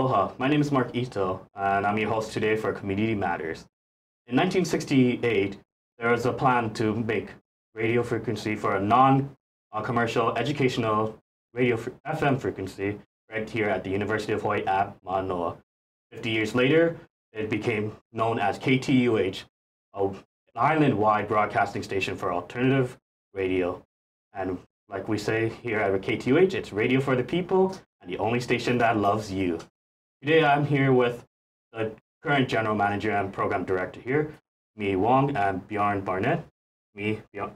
Aloha, my name is Marc Ito, and I'm your host today for Community Matters. In 1968, there was a plan to make radio frequency for a non-commercial educational radio FM frequency right here at the University of Hawaii at Manoa. 50 years later, it became known as KTUH, an island-wide broadcasting station for alternative radio. And like we say here at KTUH, it's radio for the people and the only station that loves you. Today I'm here with the current general manager and program director here, Smee Wong and Bjarne Bartlett. Me, Bjarne,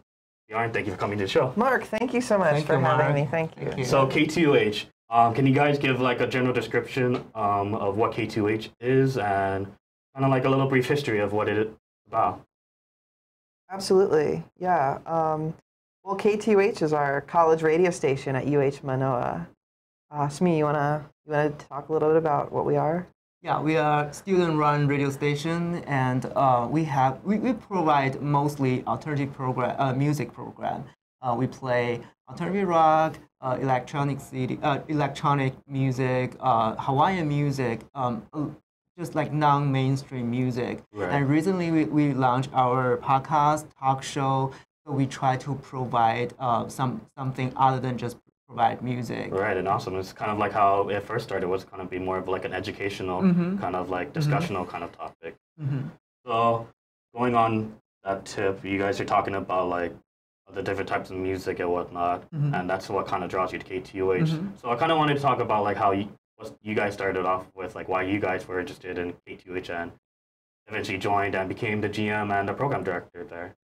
Bjarne, thank you for coming to the show. Marc, thank you so much Thank for you, having Marc. me. Thank you. Thank you. So KTUH, um, can you guys give like a general description um, of what KTUH is and kind of like a little brief history of what it is about? Absolutely. Yeah. Um, well, KTUH is our college radio station at UH Manoa. Uh, Smee, you wanna you wanna talk a little bit about what we are? Yeah, we are student-run radio station, and uh, we have we, we provide mostly alternative program, uh, music program. Uh, we play alternative rock, uh, electronic city, uh, electronic music, uh, Hawaiian music, um, uh, just like non-mainstream music. Right. And recently, we, we launched our podcast, talk show. So we try to provide uh, some something other than just provide music. Right, and awesome. It's kind of like how it first started was kind of be more of like an educational Mhm. kind of like discussional kind of topic. Mhm. So going on that tip, you guys are talking about like the different types of music and whatnot, Mhm. and that's what kind of draws you to KTUH. Mhm. So I kind of wanted to talk about like how you, what you guys started off with, like why you guys were interested in KTUH and eventually joined and became the GM and the program director there.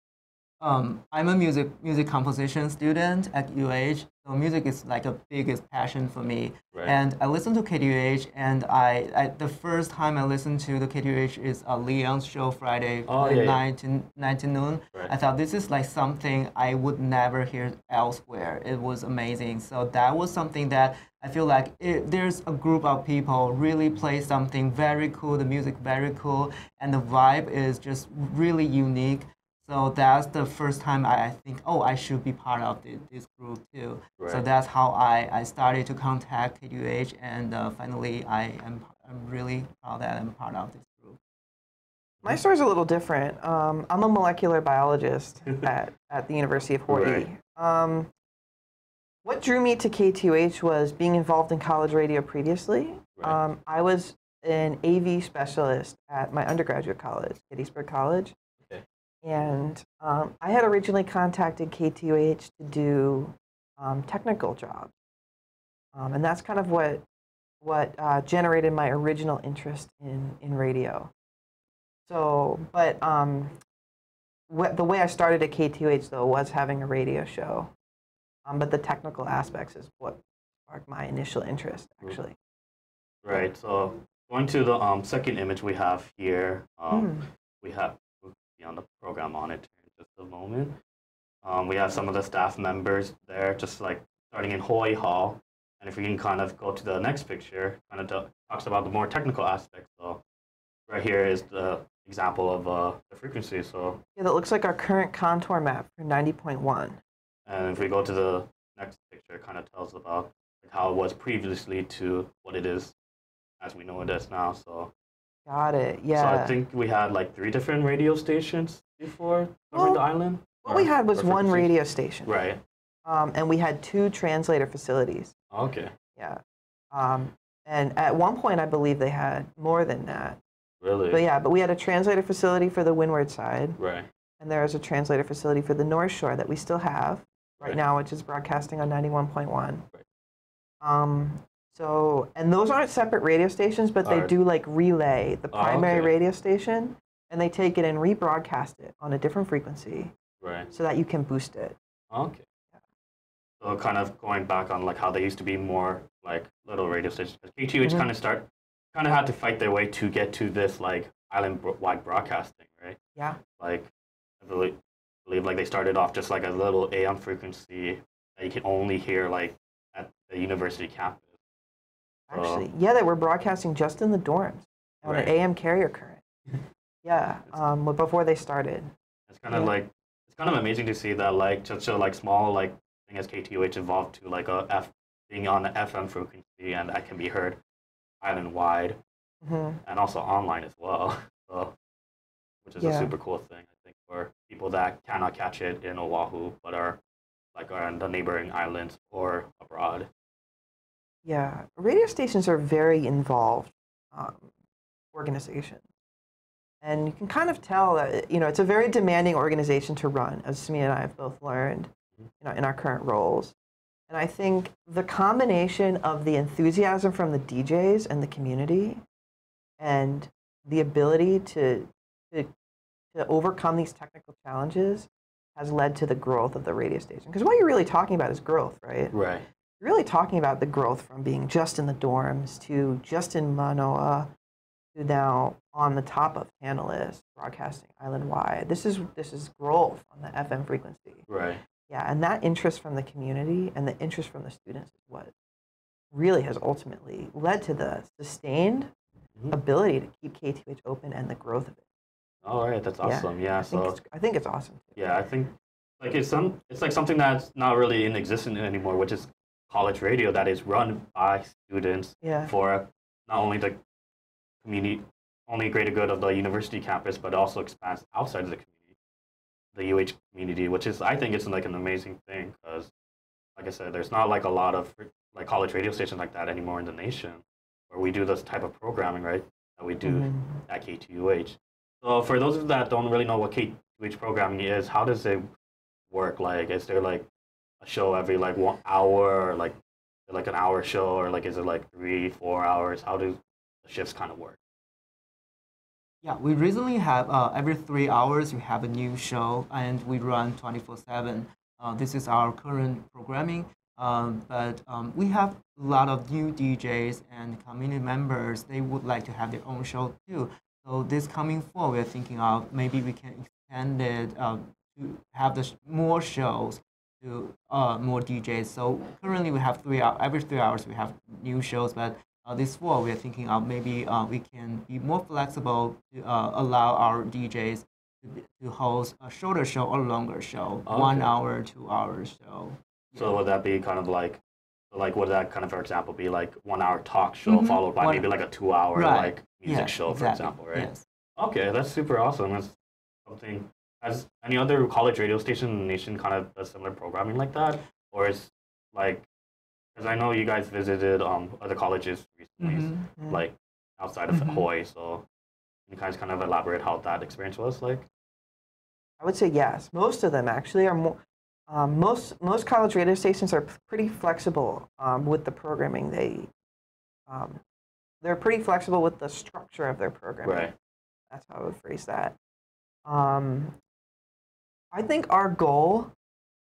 Um, I'm a music music composition student at UH, so music is like a biggest passion for me. Right. And I listen to KTUH, and I, I the first time I listened to the KTUH is uh, Lee Young's show Friday Oh, yeah, yeah. to 9 to noon. Right. I thought this is like something I would never hear elsewhere. It was amazing. So that was something that I feel like it, there's a group of people really play something very cool, the music very cool, and the vibe is just really unique. So that's the first time I, I think, oh, I should be part of the, this group too. So that's how I, I started to contact KUH, and uh, finally I am I'm really proud that I'm part of this group. My story's a little different. Um, I'm a molecular biologist at, at the University of Hawaii. Um, what drew me to KTUH was being involved in college radio previously. Right. Um, I was an AV specialist at my undergraduate college, Gettysburg College. And um, I had originally contacted KTUH to do um, technical jobs. Um, and that's kind of what, what uh, generated my original interest in, in radio. So, but um, what, the way I started at KTUH though was having a radio show. Um, but the technical aspects is what sparked my initial interest, actually. Right. So going to the um, second image we have here, um, Hmm. we have on the program monitor in just a moment. Um, we have some of the staff members there, just like starting in Hawaii Hall. And if we can kind of go to the next picture, kind of talks about the more technical aspects. So right here is the example of uh, the frequency. So Yeah, that looks like our current contour map for 90.1. and if we go to the next picture, it kind of tells about like, how it was previously to what it is as we know it is now. So Got it. Yeah. So I think we had like three different radio stations before Well, the island. what we had was one radio station. Right. Um, and we had two translator facilities. Okay. Yeah. Um, and at one point, I believe they had more than that. Really. But yeah, but we had a translator facility for the windward side, Right. and there is a translator facility for the north shore that we still have right, Right. now, which is broadcasting on 91.1. Right. Um, so, and those aren't separate radio stations, but they Are- do like relay the Oh, primary okay. radio station, and they take it and rebroadcast it on a different frequency Right. so that you can boost it. Okay. So kind of going back on like how they used to be more like little radio stations. KTUH Mhm. kind of start kind of had to fight their way to get to this like island bro- wide broadcasting, right? Yeah. Like I believe, believe like they started off just like a little AM frequency that you can only hear like at the university campus. Actually, yeah, they were broadcasting just in the dorms on Right. an AM carrier current. Yeah, um, before they started. It's kind of Yeah. like it's kind of amazing to see that like such a like small like thing as KTUH evolved to like a F being on the FM frequency and that can be heard island wide hmm and also online as well. So, which is a super cool thing, I think, for people that cannot catch it in Oahu but are like are on the neighboring islands or abroad. Yeah, radio stations are very involved um, organizations, and you can kind of tell that you know it's a very demanding organization to run, as Smee and I have both learned, you know, in our current roles. And I think the combination of the enthusiasm from the DJs and the community, and the ability to to to overcome these technical challenges, has led to the growth of the radio station. Because what you're really talking about is growth, right? Right. Really talking about the growth from being just in the dorms to just in Manoa to now on the top of Tantalus, broadcasting island wide. This is this is growth on the FM frequency. Right. Yeah, and that interest from the community and the interest from the students is what really has ultimately led to the sustained Mhm. ability to keep KTUH open and the growth of it. All right. That's awesome. Yeah. I so it's I think it's awesome. Too. yeah, I think like it's some it's like something that's not really in existence anymore, which is college radio that is run by students Yeah. for not only the community, only greater good of the university campus, but also expands outside of the community, the UH community, which is I think it's like an amazing thing because, like I said, there's not like a lot of like college radio stations like that anymore in the nation, where we do this type of programming, right? That we do Mhm. at KTUH. So for those of that don't really know what KTUH programming is, how does it work? Like, is there like a show every like one hour, or like like an hour show, or like is it like three, four hours? How do the shifts kind of work? Yeah, we recently have uh, every three hours we have a new show and we run 24/7. Uh, this is our current programming, um, but um, we have a lot of new DJs and community members. They would like to have their own show too. So this coming fall, we're thinking of maybe we can extend it uh, to have the more shows to uh, more DJs. So currently we have three hours. Every three hours we have new shows, but uh, this fall we are thinking of maybe uh, we can be more flexible to uh, allow our DJs to, be- to host a shorter show or longer show, one hour, two hours show. So would that be kind of like, like would that kind of, for example, be like one hour talk show Mhm. followed by One- maybe like a two hour Right. like music Yeah, show, for exactly. example, right? Yes. Okay, that's super awesome. That's something. Has any other college radio station in the nation kind of does similar programming like that, or is like, because I know you guys visited um other colleges recently, Mhm. Mhm. like outside of Mhm. Hawaii. So, can you guys kind of elaborate how that experience was like? I would say yes. Most of them actually are more. Um, most most college radio stations are p- pretty flexible um, with the programming. They um, they're pretty flexible with the structure of their programming. Right. That's how I would phrase that. Um, I think our goal,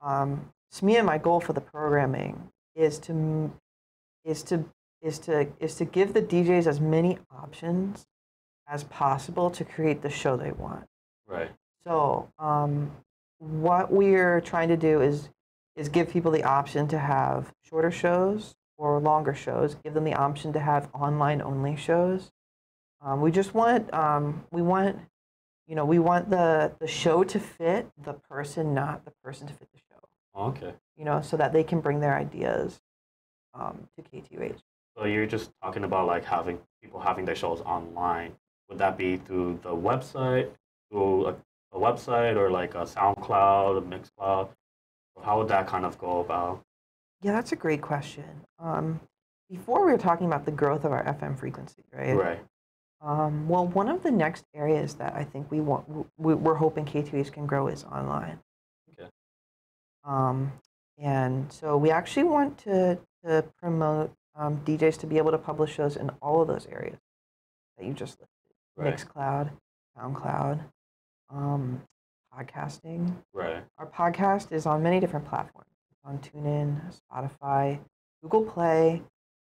um, me and my goal for the programming is to is to is to is to give the DJs as many options as possible to create the show they want. Right. So, um, what we're trying to do is is give people the option to have shorter shows or longer shows. Give them the option to have online only shows. Um, we just want um, we want you know we want the the show to fit the person, not the person to fit the show. Okay. You know, so that they can bring their ideas um, to KTUH. So you're just talking about like having people having their shows online. Would that be through the website, through a, a website, or like a SoundCloud, a Mixcloud? How would that kind of go about? Yeah, that's a great question. Um, before we were talking about the growth of our FM frequency, right? Right. Um, well, one of the next areas that I think we want, we, we're hoping KTUH can grow is online. Okay. Um, and so we actually want to, to promote um, DJs to be able to publish shows in all of those areas that you just listed. Right. Mixcloud, SoundCloud, um, podcasting. Right. Our podcast is on many different platforms. It's on TuneIn, Spotify, Google Play.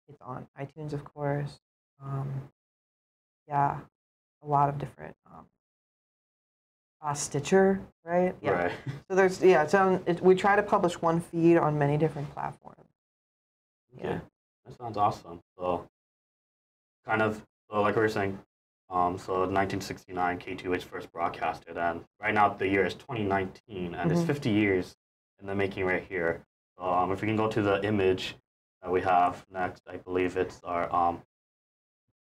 It's on iTunes, of course. Um, yeah, a lot of different. Um, uh, Stitcher, right? Yeah. Right. So there's yeah. It's on. It, we try to publish one feed on many different platforms. Okay. Yeah. That sounds awesome. So, kind of, so like we were saying, um, so 1969, KTUH first broadcasted, and right now the year is 2019, and it's Mhm. 50 years in the making right here. So, um, if we can go to the image that we have next, I believe it's our um,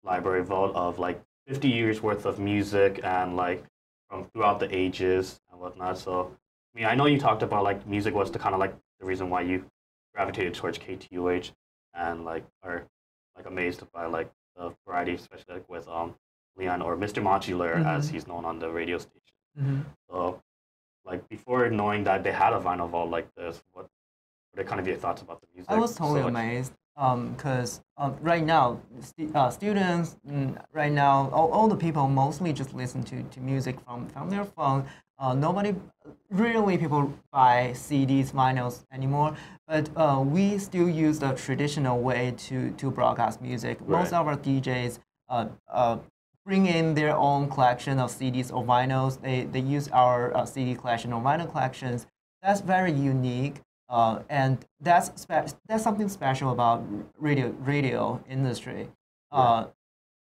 library vault of like 50 years worth of music and like from throughout the ages and whatnot. So, I mean, I know you talked about like music was the kind of like the reason why you gravitated towards KTUH and like are like amazed by like the variety, especially like with um Leon or Mr. Modular as Mhm. he's known on the radio station. Mm-hmm. So, like before knowing that they had a vinyl vault like this, what what are kind of your thoughts about the music? I was totally selection? amazed because um, right now, stu- uh, students, mm, right now, all, all the people mostly just listen to, to music from, from their phone. Uh, nobody, really, people buy CDs, vinyls anymore. But uh, we still use the traditional way to, to broadcast music. Most of our DJs uh, uh, bring in their own collection of CDs or vinyls. They, they use our uh, CD collection or vinyl collections. That's very unique. Uh, and that's spe- that's something special about radio radio industry. Uh,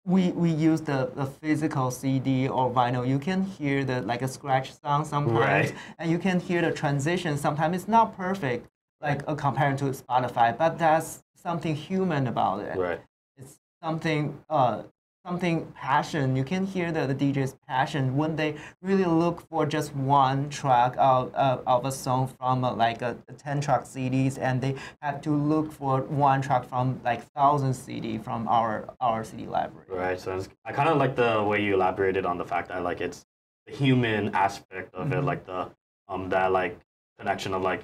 we we use the, the physical CD or vinyl. You can hear the like a scratch sound sometimes, Right. and you can hear the transition. Sometimes it's not perfect, like uh, compared to Spotify, but that's something human about it. Right. It's something uh, something passion. You can hear the, the DJ's passion when they really look for just one track of, of, of a song from uh, like a, a 10 track CDs and they have to look for one track from like thousand CD from our our CD library. Right. So it's, I kind of like the way you elaborated on the fact that like it's the human aspect of it, Mhm. like the um that like connection of like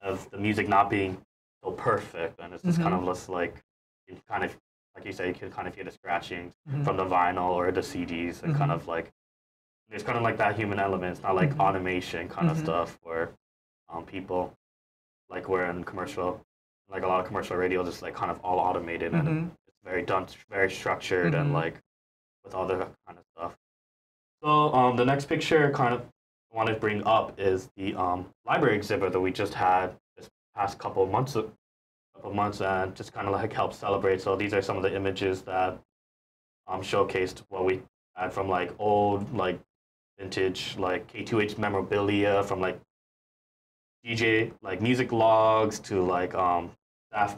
of the music not being so perfect, and it's just kind of just like you kind of like you say, you can kind of hear the scratching Mhm. from the vinyl or the CDs, and kind Mhm. of like there's kind of like that human element. It's not like Mhm. automation kind of Mhm. stuff where um people like we're in commercial, like a lot of commercial radio, just like kind of all automated and Mhm. it's very done, very structured, and Mhm. like with all that kind of stuff. So um, the next picture, kind of, I want to bring up is the um, library exhibit that we just had this past couple of months, couple of months, and just kind of like help celebrate. So these are some of the images that um, showcased what we had from like old, like vintage, like KTUH memorabilia from like DJ, like music logs to like um, staff,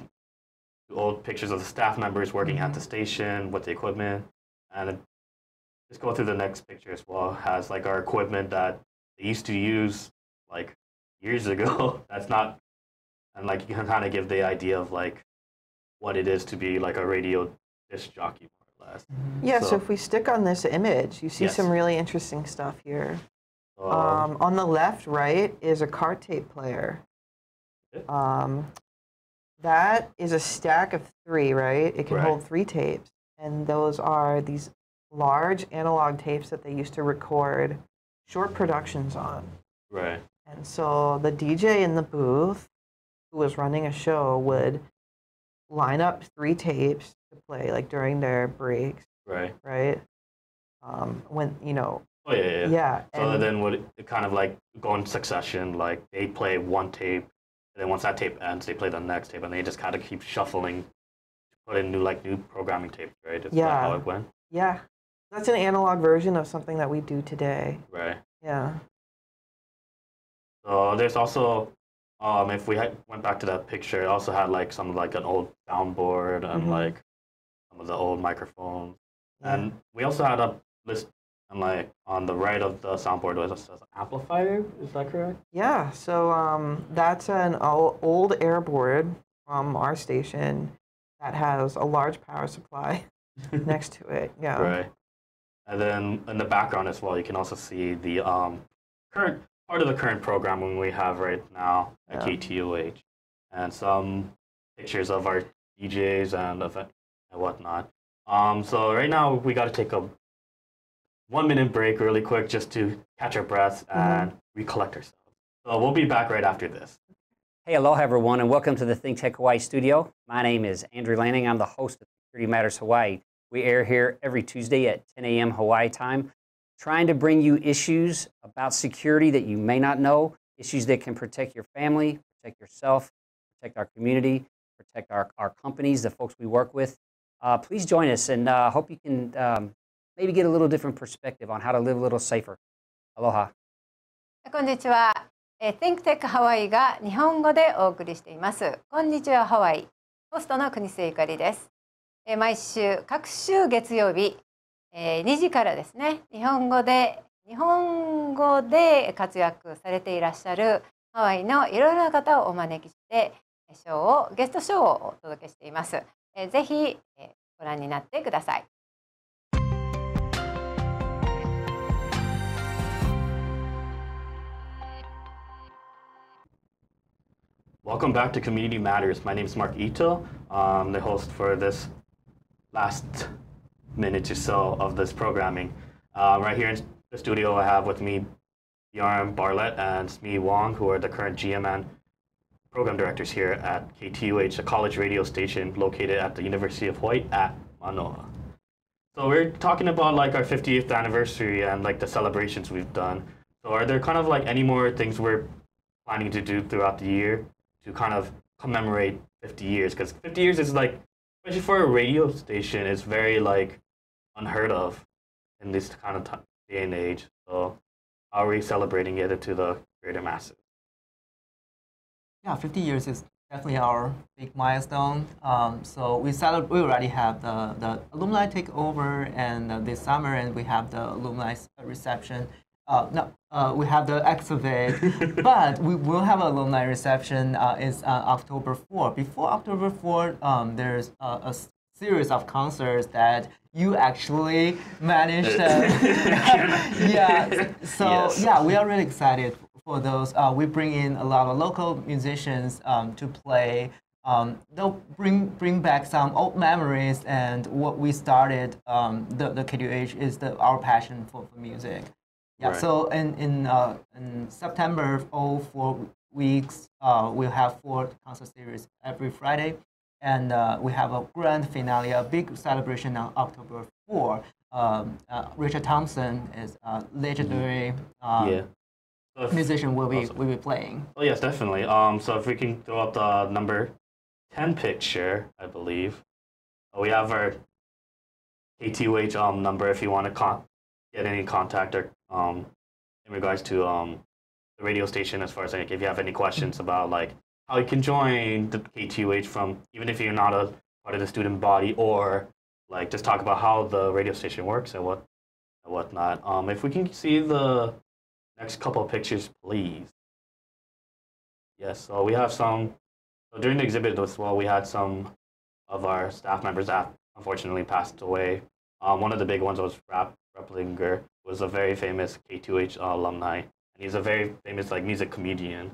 to old pictures of the staff members working at the station with the equipment, and just go through the next picture as well. Has like our equipment that they used to use like years ago. That's not, and like you can kind of give the idea of like what it is to be like a radio disc jockey more or less. Yeah, so, So- if we stick on this image, you see Yes. some really interesting stuff here. Um, Um, on the left, right, is a car tape player. Um, that is a stack of three, right? It can Right. hold three tapes. And those are these large analog tapes that they used to record short productions on. right. And so the DJ in the booth who was running a show would line up three tapes to play like during their breaks, Right. right? Um, when, you know, Oh yeah, yeah. yeah. So and- then would it kind of like go in succession? Like they play one tape, and then once that tape ends, they play the next tape, and they just kind of keep shuffling, to put in new like new programming tapes, right? Yeah. how it went? Yeah, that's an analog version of something that we do today. Right. Yeah. So there's also, um, if we had, went back to that picture, it also had like some like an old soundboard and Mhm. like some of the old microphones, yeah. and we also had a list. And like on the right of the soundboard was a says amplifier. Is that correct? Yeah, so um, that's an old airboard from our station that has a large power supply next to it. Yeah. Right. And then in the background as well, you can also see the um, current part of the current programming we have right now at Yeah. KTUH, and some pictures of our DJs and event and whatnot. Um, so right now we got to take a one minute break really quick just to catch our breaths and recollect ourselves. So we'll be back right after this. Hey, aloha everyone, and welcome to the Think Tech Hawaii studio. My name is Andrew Lanning. I'm the host of Security Matters Hawaii. We air here every Tuesday at 10 a.m. Hawaii time, trying to bring you issues about security that you may not know, issues that can protect your family, protect yourself, protect our community, protect our, our companies, the folks we work with. Uh, please join us, and uh, hope you can um, maybe get a little different perspective on how to live a little safer. Aloha. こんにちは。えー Think Tech Hawaii が日本語でお送りしています。こんにちはハワイ。ホストの国瀬ゆかりです。 えー毎週各週月曜日、 えー2時からですね日本語で日本語で活躍されていらっしゃるハワイのいろいろな方をお招きしてショーをゲストショーをお届けしています。えーぜひ、ご覧になってください。Welcome back to Community Matters. My name is Mark Ito. I'm the host for this last minute or so of this programming. Uh, right here in the studio, I have with me Bjarne Bartlett and Smee Wong, who are the current GM and program directors here at KTUH, a college radio station located at the University of Hawaii at Manoa. So we're talking about like our 50th anniversary and like the celebrations we've done. So are there kind of like any more things we're planning to do throughout the year to kind of commemorate 50 years? Because 50 years is like, especially for a radio station, it's very like unheard of in this kind of day and age. So how are we celebrating it to the greater masses? Yeah, 50 years is definitely our big milestone. Um, so we celebrate. We already have the, the alumni takeover, and uh, this summer, and we have the alumni reception. Uh, no, uh, we have the exhibit, but we will have alumni reception. Uh, is uh, October 4. Before October 4, um, there's a series of concerts that you actually managed. to- yeah. So Yes. yeah, we are really excited for those. Uh, we bring in a lot of local musicians um, to play. Um, they'll bring bring back some old memories and what we started. Um, the the KDH is the our passion for, for music. Yeah. Right. So in in uh, in September, all four weeks, uh, we'll have four concert series every Friday, and uh, we have a grand finale, a big celebration on October 4. Um, uh, Richard Thompson is a legendary um, yeah. So if- musician will be Awesome. will be playing. Oh yes, definitely. Um, so if we can throw up the number ten picture, I believe we have our KTUH um number if you want to con- get any contact or um in regards to um the radio station as far as like if you have any questions about like how you can join the KTUH from even if you're not a part of the student body or like just talk about how the radio station works and what and whatnot. Um, if we can see the next couple of pictures, please. Yes, so we have some. So during the exhibit as well, we had some of our staff members that unfortunately passed away. Um, one of the big ones was Rap Reiplinger, was a very famous KTUH alumni, and he's a very famous like music comedian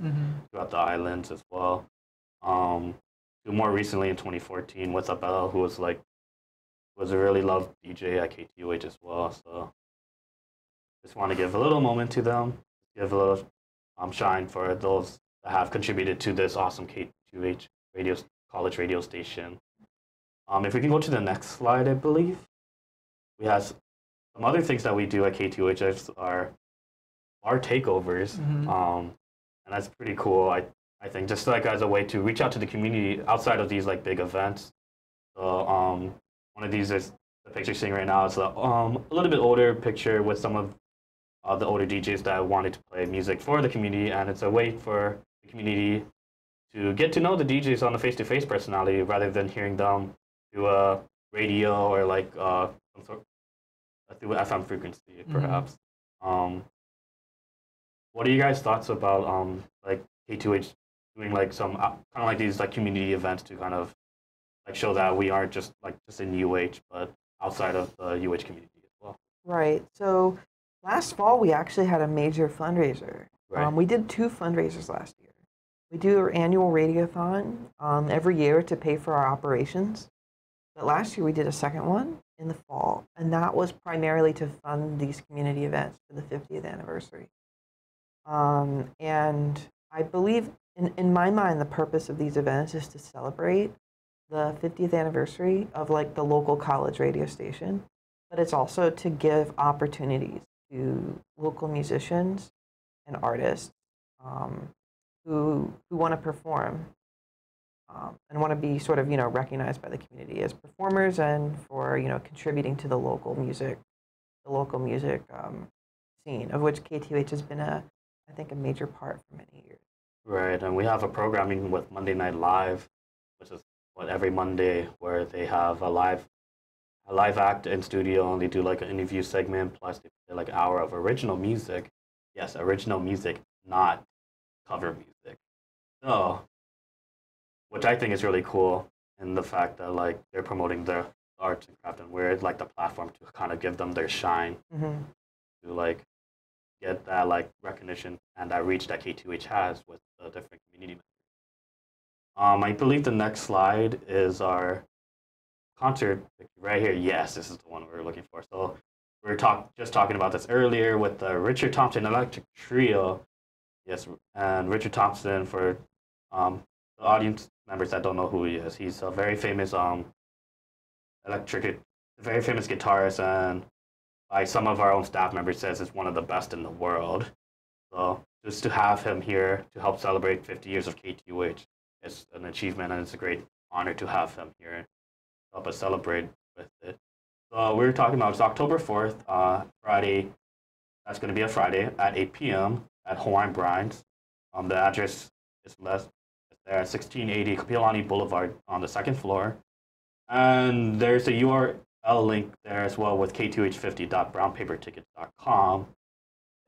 throughout the islands as well. Um, more recently in 2014 was Abel, who was like was a really loved DJ at KTUH as well. So just want to give a little moment to them, give a little um, shine for those that have contributed to this awesome KTUH radio college radio station. Um, if we can go to the next slide, I believe we have some other things that we do at KTUH are our takeovers, Mhm. um, and that's pretty cool. I I think just like as a way to reach out to the community outside of these like big events. So um, one of these is the picture you're seeing right now. It's a, um, a little bit older picture with some of uh, the older DJs that wanted to play music for the community, and it's a way for the community to get to know the DJs on a face-to-face personality rather than hearing them through a radio or like uh, some sort through FM frequency, perhaps. Um, what are you guys' thoughts about um, like KTUH doing like some uh, kind of like these like community events to kind of like show that we aren't just like just in UH, but outside of the UH community as well. Right. So last fall, we actually had a major fundraiser. Right. Um, we did two fundraisers last year. We do our annual radiothon um, every year to pay for our operations. But last year, we did a second one in the fall, and that was primarily to fund these community events for the 50th anniversary. Um, and I believe, in, in my mind, the purpose of these events is to celebrate the 50th anniversary of like the local college radio station but it's also to give opportunities to local musicians and artists um, who who want to perform um, and want to be sort of you know recognized by the community as performers and for you know contributing to the local music the local music um, scene of which KTH has been a I think a major part for many years. Right, and we have a programming with Monday Night Live, which is what every Monday where they have a live a live act in studio and they do like an interview segment plus they play like an hour of original music. Yes, original music, not cover music. So, which I think is really cool in the fact that like they're promoting their arts and craft and we're like the platform to kind of give them their shine hmm to like get that like recognition and that reach that KTUH has with the different community members. Um, I believe the next slide is our concert right here. Yes, this is the one we were looking for. So we were talk just talking about this earlier with the Richard Thompson Electric Trio. Yes, and Richard Thompson for um, the audience members that don't know who he is. He's a very famous um electric, very famous guitarist and by some of our own staff members says is one of the best in the world. So just to have him here to help celebrate 50 years of KTUH is an achievement and it's a great honor to have him here to help us celebrate with it. So we were talking about it's October 4th, uh, Friday. That's going to be a Friday at 8 p.m. at Hawaiian Brian's. Um, the address is less at 1680 Kapiolani Boulevard on the second floor. And there's a URL link there as well with ktuh50.brownpapertickets.com.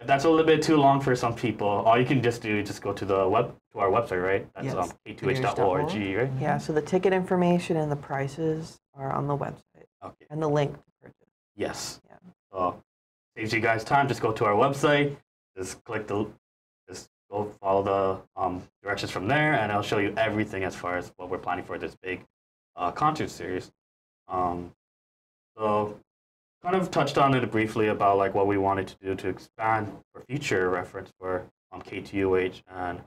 If that's a little bit too long for some people, all you can just do is just go to the web to our website, right? That's Yes, um, ktuh.org, right? Yeah, so the ticket information and the prices are on the website Okay. and the link to purchase. Yes. Yeah. So saves you guys time. Just go to our website. Just click the, go follow the um, directions from there, and I'll show you everything as far as what we're planning for this big uh, concert series. Um, so kind of touched on it briefly about like what we wanted to do to expand for future reference for um, KTUH and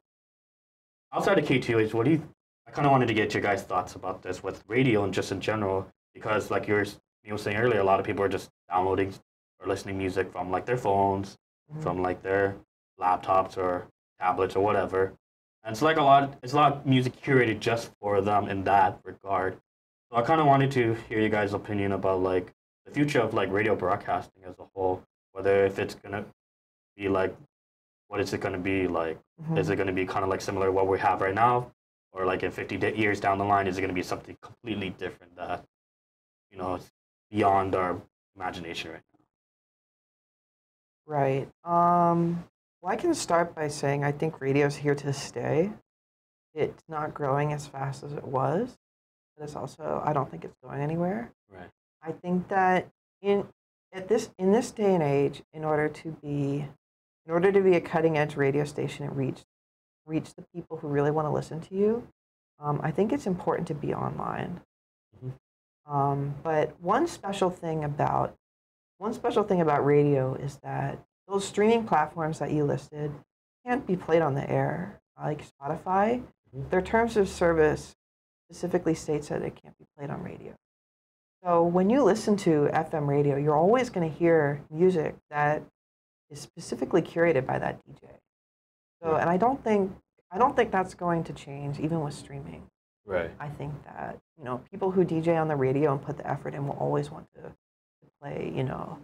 outside of KTUH. What do you? I kind of wanted to get your guys' thoughts about this with radio and just in general because like you were you were saying earlier, a lot of people are just downloading or listening music from like their phones, Mhm. from like their laptops or tablets or whatever. And it's like a lot. It's a lot of music curated just for them in that regard. So I kind of wanted to hear you guys' opinion about like the future of like radio broadcasting as a whole. Whether if it's gonna be like, what is it gonna be like? Mhm. Is it gonna be kind of like similar to what we have right now, or like in 50 di- years down the line, is it gonna be something completely different that, you know, it's beyond our imagination right now? Right. Um, well, I can start by saying I think radio's here to stay. It's not growing as fast as it was, but it's also I don't think it's going anywhere. Right. I think that in at this in this day and age, in order to be in order to be a cutting edge radio station and reach reach the people who really want to listen to you, um, I think it's important to be online. Mhm. Um, but one special thing about one special thing about radio is that those streaming platforms that you listed can't be played on the air, like Spotify. Mhm. Their terms of service specifically states that it can't be played on radio. So when you listen to FM radio, you're always going to hear music that is specifically curated by that DJ. So, and I don't think I don't think that's going to change even with streaming. Right. I think that you know people who DJ on the radio and put the effort in will always want to, to play you know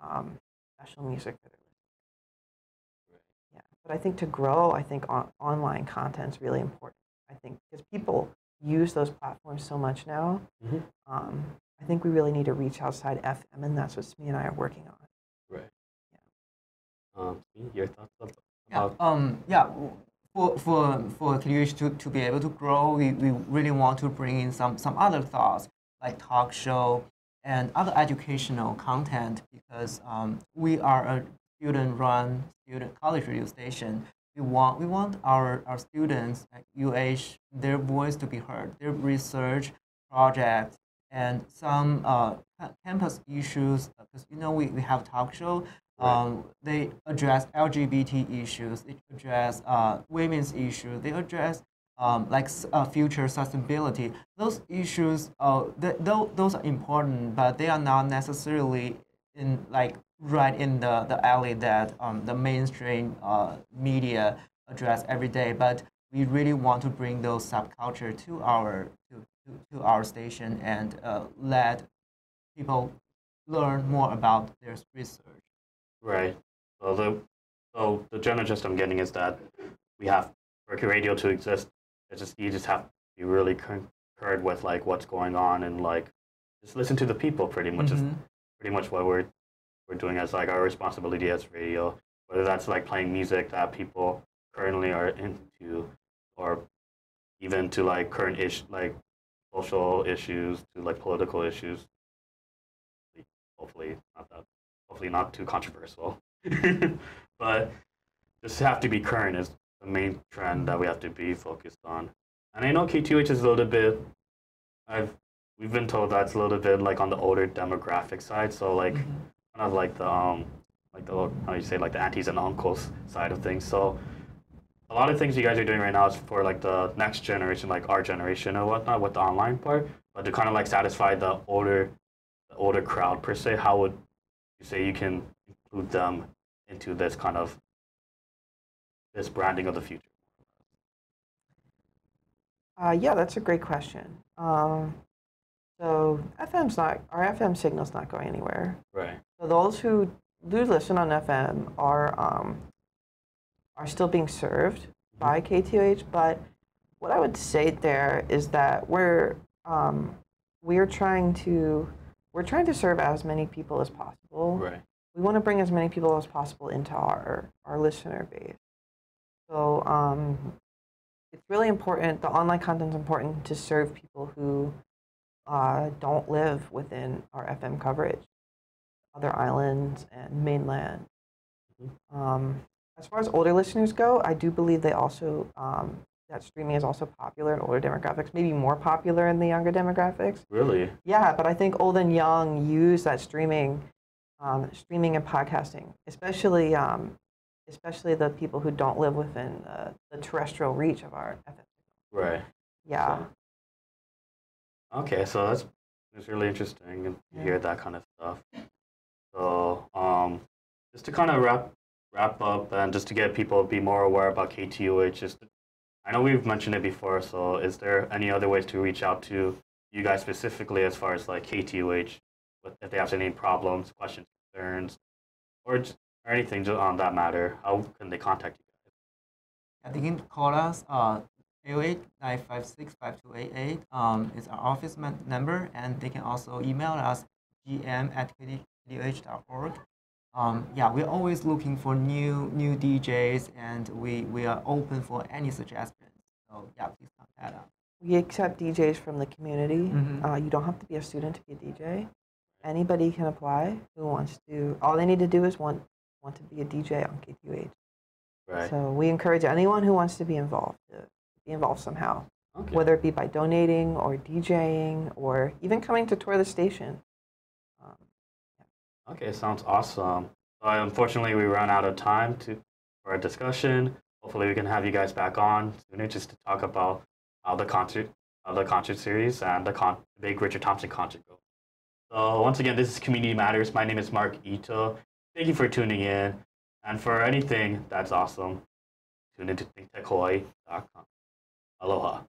um, special music for their listeners. Yeah, but I think to grow, I think on, online content is really important. I think because people use those platforms so much now, Mhm. um, I think we really need to reach outside FM, and that's what Smee and I are working on. Right. Um, your thoughts about Yeah. Um, yeah. For for for KUH to, to be able to grow, we, we really want to bring in some some other thoughts like talk show and other educational content because um, we are a student-run student college radio station. We want we want our, our students at UH their voice to be heard, their research projects and some uh, campus issues because you know we, we have talk show Right. um, they address LGBT issues, they address uh, women's issues, they address um, like uh, future sustainability. Those issues, uh, th- th- those are important, but they are not necessarily in like right in the, the alley that um, the mainstream uh, media address every day. But we really want to bring those subculture to our to, to, our station and uh, let people learn more about their research. Right. So the so the general gist I'm getting is that we have for radio to exist. It's just you just have to be really con- current with like what's going on and like just listen to the people. Pretty much, is Mhm. pretty much what we're we're doing as like our responsibility as radio. Whether that's like playing music that people currently are into, or even to like current ish like social issues to like political issues. Hopefully not that. Hopefully not too controversial. but just have to be current is the main trend that we have to be focused on. And I know KTH is a little bit. I've we've been told that's a little bit like on the older demographic side. So like Mhm. kind of like the um like the how do you say like the aunties and uncles side of things. So a lot of things you guys are doing right now is for like the next generation, like our generation and whatnot, with the online part. But to kind of like satisfy the older the older crowd per se, how would you say you can include them into this kind of this branding of the future? Uh, yeah, that's a great question. Um, so FM's not our FM signal's not going anywhere. Right. So those who do listen on FM are um, are still being served by KTUH. But what I would say there is that we're um, we're trying to we're trying to serve as many people as possible. Right. We want to bring as many people as possible into our our listener base. So um, it's really important. The online content is important to serve people who uh, don't live within our FM coverage, other islands and mainland. Um, as far as older listeners go, I do believe they also um, that streaming is also popular in older demographics, maybe more popular in the younger demographics. Really? Yeah, but I think old and young use that streaming, um, streaming and podcasting, especially um, especially the people who don't live within uh, the terrestrial reach of our FM. Right. Yeah. Okay, so that's it's really interesting to hear that kind of stuff. So, um, just to kind of wrap wrap up and just to get people to be more aware about KTUH, just I know we've mentioned it before. So, is there any other ways to reach out to you guys specifically as far as like KTUH, if they have any problems, questions, concerns, or just, or anything just on that matter? How can they contact you guys? Yeah, they can call us uh, 808-956-5288 um, is our office man- number, and they can also email us gm at kdh.org. Um, yeah, we're always looking for new new DJs, and we, we are open for any suggestions. So yeah, please contact us. We accept DJs from the community. Mhm. Uh, you don't have to be a student to be a DJ. Anybody can apply who wants to. All they need to do is want want to be a DJ on KTUH. Right. So we encourage anyone who wants to be involved to be involved somehow, Okay. whether it be by donating or DJing or even coming to tour the station. Um, Okay, sounds awesome. Uh, unfortunately, we ran out of time to for our discussion. Hopefully, we can have you guys back on sooner just to talk about how the concert, how the concert series, and the con- big Richard Thompson concert. So once again, this is Community Matters. My name is Marc Ito. Thank you for tuning in, and for anything that's awesome, tune into ThinkTechHawaii.com. Aloha.